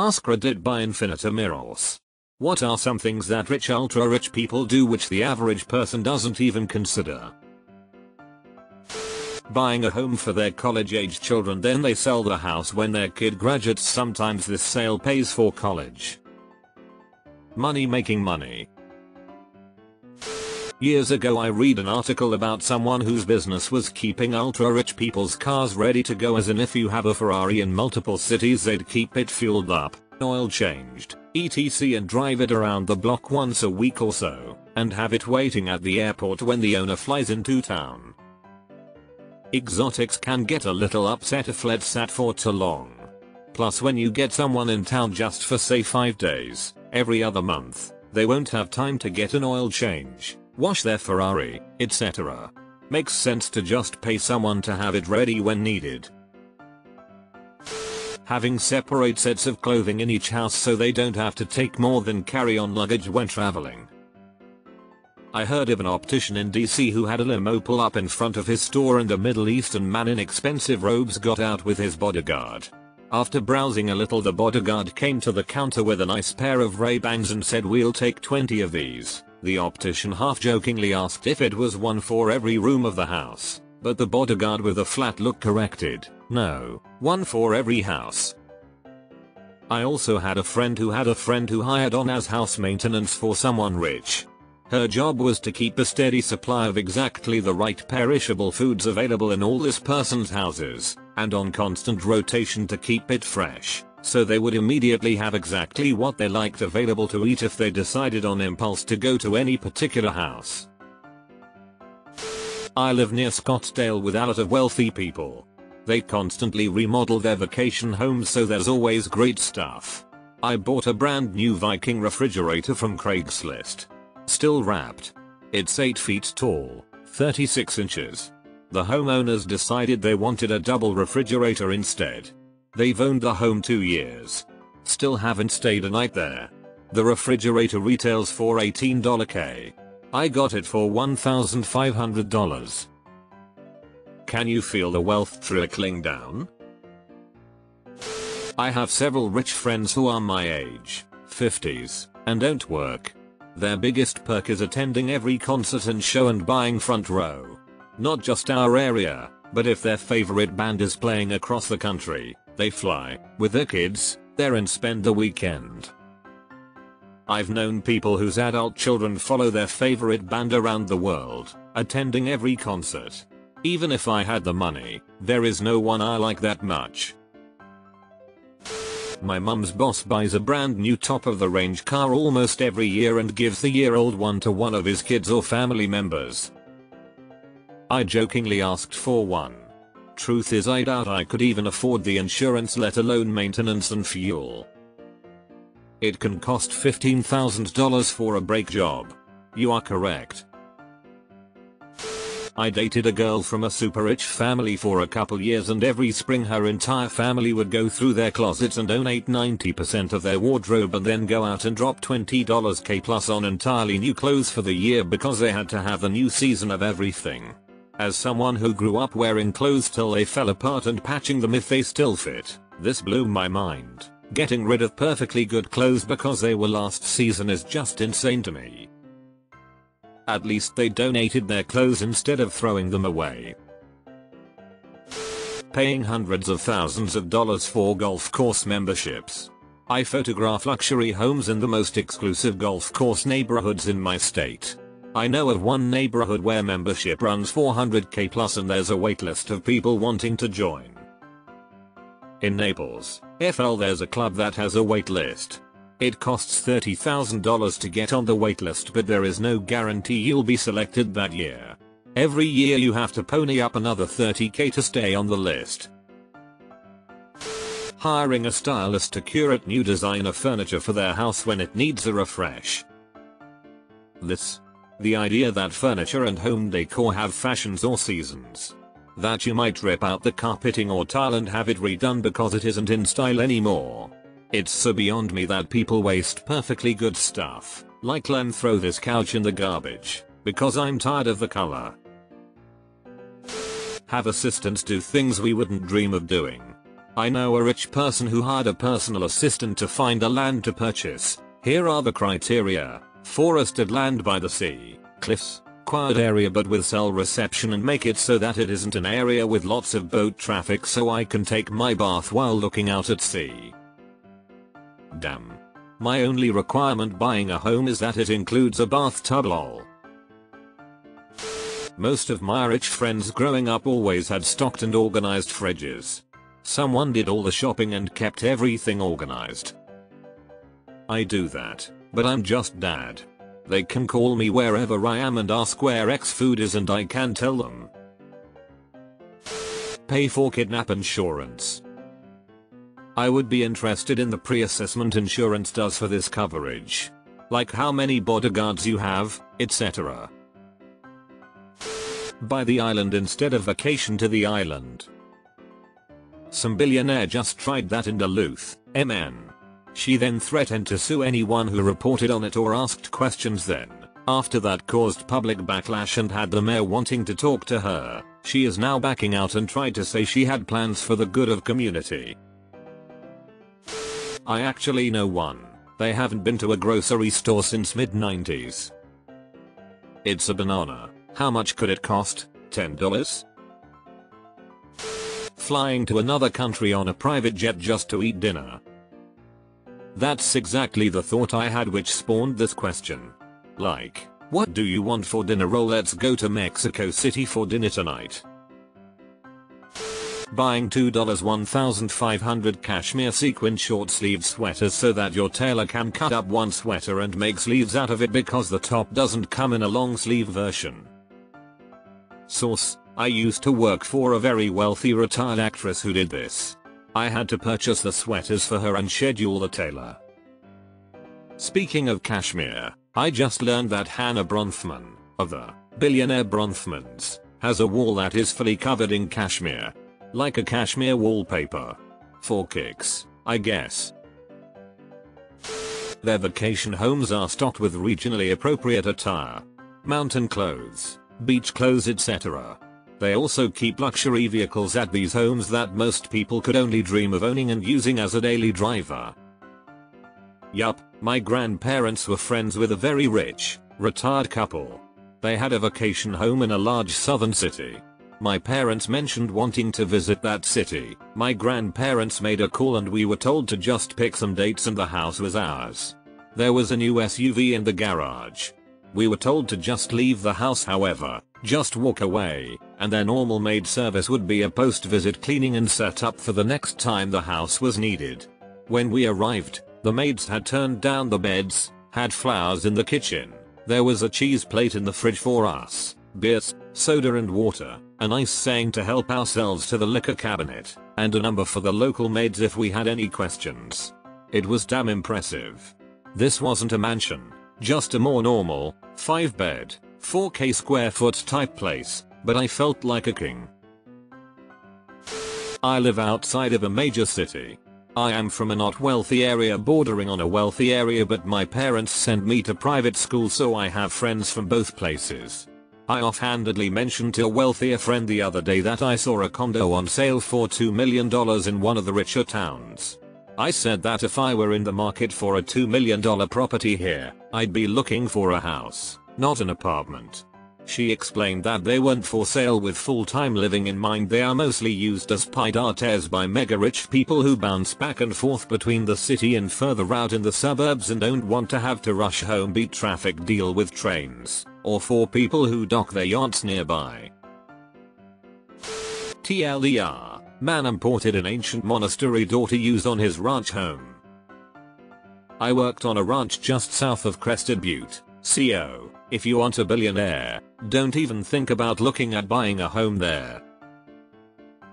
Ask Reddit by Infinitamiros. What are some things that rich ultra rich people do which the average person doesn't even consider? Buying a home for their college age children then they sell the house when their kid graduates sometimes this sale pays for college. Money making money. Years ago I read an article about someone whose business was keeping ultra rich people's cars ready to go as in if you have a Ferrari in multiple cities they'd keep it fueled up, oil changed, etc and drive it around the block once a week or so, and have it waiting at the airport when the owner flies into town. Exotics can get a little upset if let sat for too long. Plus when you get someone in town just for say 5 days, every other month, they won't have time to get an oil change wash their Ferrari, etc. Makes sense to just pay someone to have it ready when needed. Having separate sets of clothing in each house so they don't have to take more than carry-on luggage when traveling. I heard of an optician in DC who had a limo pull up in front of his store and a Middle Eastern man in expensive robes got out with his bodyguard. After browsing a little the bodyguard came to the counter with a nice pair of Ray-Bans and said we'll take 20 of these. The optician half-jokingly asked if it was one for every room of the house, but the bodyguard with a flat look corrected, no, one for every house. I also had a friend who had a friend who hired on as house maintenance for someone rich. Her job was to keep a steady supply of exactly the right perishable foods available in all this person's houses, and on constant rotation to keep it fresh so they would immediately have exactly what they liked available to eat if they decided on impulse to go to any particular house. I live near Scottsdale with a lot of wealthy people. They constantly remodel their vacation homes so there's always great stuff. I bought a brand new Viking refrigerator from Craigslist. Still wrapped. It's 8 feet tall, 36 inches. The homeowners decided they wanted a double refrigerator instead. They've owned the home 2 years. Still haven't stayed a night there. The refrigerator retails for $18k. I got it for $1,500. Can you feel the wealth trickling down? I have several rich friends who are my age, 50s, and don't work. Their biggest perk is attending every concert and show and buying front row. Not just our area, but if their favorite band is playing across the country, they fly, with their kids, there and spend the weekend. I've known people whose adult children follow their favorite band around the world, attending every concert. Even if I had the money, there is no one I like that much. My mum's boss buys a brand new top of the range car almost every year and gives the year old one to one of his kids or family members. I jokingly asked for one. Truth is I doubt I could even afford the insurance let alone maintenance and fuel. It can cost $15,000 for a brake job. You are correct. I dated a girl from a super rich family for a couple years and every spring her entire family would go through their closets and donate 90% of their wardrobe and then go out and drop $20 k plus on entirely new clothes for the year because they had to have the new season of everything. As someone who grew up wearing clothes till they fell apart and patching them if they still fit, this blew my mind. Getting rid of perfectly good clothes because they were last season is just insane to me. At least they donated their clothes instead of throwing them away. Paying hundreds of thousands of dollars for golf course memberships. I photograph luxury homes in the most exclusive golf course neighborhoods in my state. I know of one neighborhood where membership runs 400k plus and there's a waitlist of people wanting to join. In Naples, FL there's a club that has a waitlist. It costs $30,000 to get on the waitlist but there is no guarantee you'll be selected that year. Every year you have to pony up another 30k to stay on the list. Hiring a stylist to curate new designer furniture for their house when it needs a refresh. This the idea that furniture and home decor have fashions or seasons. That you might rip out the carpeting or tile and have it redone because it isn't in style anymore. It's so beyond me that people waste perfectly good stuff, like let throw this couch in the garbage, because I'm tired of the color. Have assistants do things we wouldn't dream of doing. I know a rich person who hired a personal assistant to find the land to purchase. Here are the criteria. Forested land by the sea, cliffs, quiet area but with cell reception and make it so that it isn't an area with lots of boat traffic so I can take my bath while looking out at sea. Damn. My only requirement buying a home is that it includes a bathtub lol. Most of my rich friends growing up always had stocked and organized fridges. Someone did all the shopping and kept everything organized. I do that, but I'm just dad. They can call me wherever I am and ask where X food is and I can tell them. Pay for kidnap insurance. I would be interested in the pre-assessment insurance does for this coverage. Like how many bodyguards you have, etc. Buy the island instead of vacation to the island. Some billionaire just tried that in Duluth, MN. She then threatened to sue anyone who reported on it or asked questions then. After that caused public backlash and had the mayor wanting to talk to her, she is now backing out and tried to say she had plans for the good of community. I actually know one. They haven't been to a grocery store since mid 90s. It's a banana. How much could it cost? $10? Flying to another country on a private jet just to eat dinner. That's exactly the thought I had which spawned this question. Like, what do you want for dinner? Roll let's go to Mexico City for dinner tonight. Buying $2 1500 cashmere sequin short sleeve sweaters so that your tailor can cut up one sweater and make sleeves out of it because the top doesn't come in a long sleeve version. Source, I used to work for a very wealthy retired actress who did this. I had to purchase the sweaters for her and schedule the tailor. Speaking of cashmere, I just learned that Hannah Bronfman, of the billionaire Bronfmans, has a wall that is fully covered in cashmere. Like a cashmere wallpaper. For kicks, I guess. Their vacation homes are stocked with regionally appropriate attire. Mountain clothes, beach clothes etc. They also keep luxury vehicles at these homes that most people could only dream of owning and using as a daily driver. Yup, my grandparents were friends with a very rich, retired couple. They had a vacation home in a large southern city. My parents mentioned wanting to visit that city. My grandparents made a call and we were told to just pick some dates and the house was ours. There was a new SUV in the garage. We were told to just leave the house however, just walk away, and their normal maid service would be a post-visit cleaning and set up for the next time the house was needed. When we arrived, the maids had turned down the beds, had flowers in the kitchen, there was a cheese plate in the fridge for us, beers, soda and water, a nice saying to help ourselves to the liquor cabinet, and a number for the local maids if we had any questions. It was damn impressive. This wasn't a mansion, just a more normal, 5 bed, 4k square foot type place, but I felt like a king. I live outside of a major city. I am from a not wealthy area bordering on a wealthy area but my parents sent me to private school so I have friends from both places. I offhandedly mentioned to a wealthier friend the other day that I saw a condo on sale for $2 million in one of the richer towns. I said that if I were in the market for a $2 million property here, I'd be looking for a house, not an apartment. She explained that they weren't for sale with full-time living in mind they are mostly used as pied-à-terres by mega rich people who bounce back and forth between the city and further out in the suburbs and don't want to have to rush home beat traffic deal with trains, or for people who dock their yachts nearby. TLDR, man imported an ancient monastery door to use on his ranch home. I worked on a ranch just south of Crested Butte, CO. If you aren't a billionaire, don't even think about looking at buying a home there.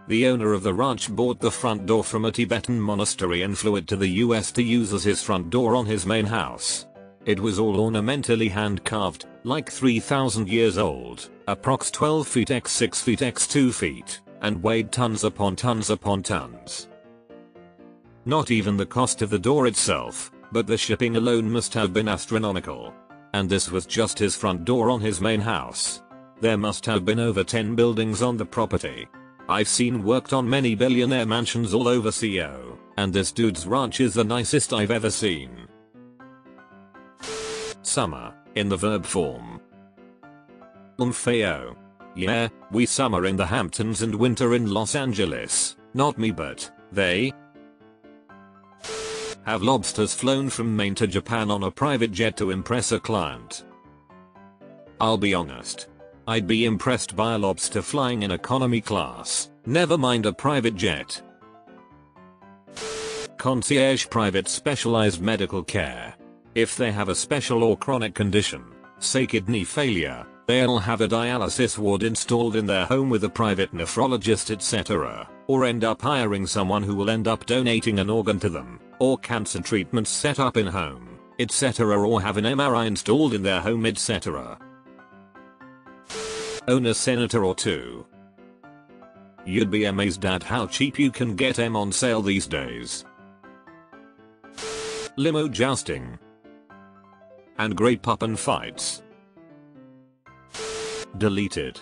The owner of the ranch bought the front door from a Tibetan monastery and flew it to the US to use as his front door on his main house. It was all ornamentally hand carved, like 3000 years old, approx 12 feet x 6 feet x 2 feet, and weighed tons upon tons upon tons. Not even the cost of the door itself, but the shipping alone must have been astronomical. And this was just his front door on his main house. There must have been over 10 buildings on the property. I've seen worked on many billionaire mansions all over CO, and this dude's ranch is the nicest I've ever seen. Summer, in the verb form. Umfeo. Yeah, we summer in the Hamptons and winter in Los Angeles. Not me but, they. Have lobsters flown from Maine to Japan on a private jet to impress a client? I'll be honest. I'd be impressed by a lobster flying in economy class, never mind a private jet. Concierge private specialized medical care. If they have a special or chronic condition, say kidney failure, they'll have a dialysis ward installed in their home with a private nephrologist etc. Or end up hiring someone who will end up donating an organ to them, or cancer treatments set up in home, etc. or have an MRI installed in their home etc own a senator or two. You'd be amazed at how cheap you can get M on sale these days. Limo jousting. And great puppin fights. Deleted.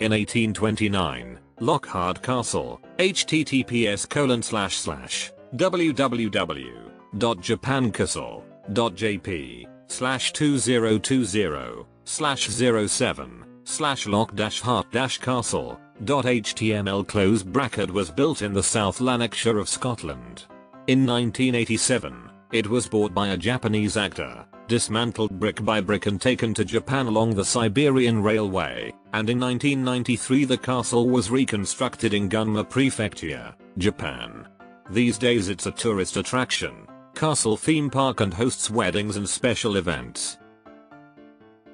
In 1829, Lockhart Castle, https colon slash slash www.japancastle.jp slash 2020 slash 07 slash lock dash heart dash castle dot html close bracket was built in the South Lanarkshire of Scotland. In 1987, it was bought by a Japanese actor, dismantled brick by brick and taken to Japan along the Siberian Railway, and in 1993 the castle was reconstructed in Gunma Prefecture, Japan. These days it's a tourist attraction, castle theme park and hosts weddings and special events.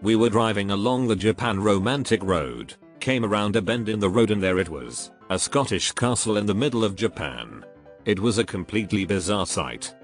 We were driving along the Japan Romantic Road, came around a bend in the road and there it was, a Scottish castle in the middle of Japan. It was a completely bizarre sight.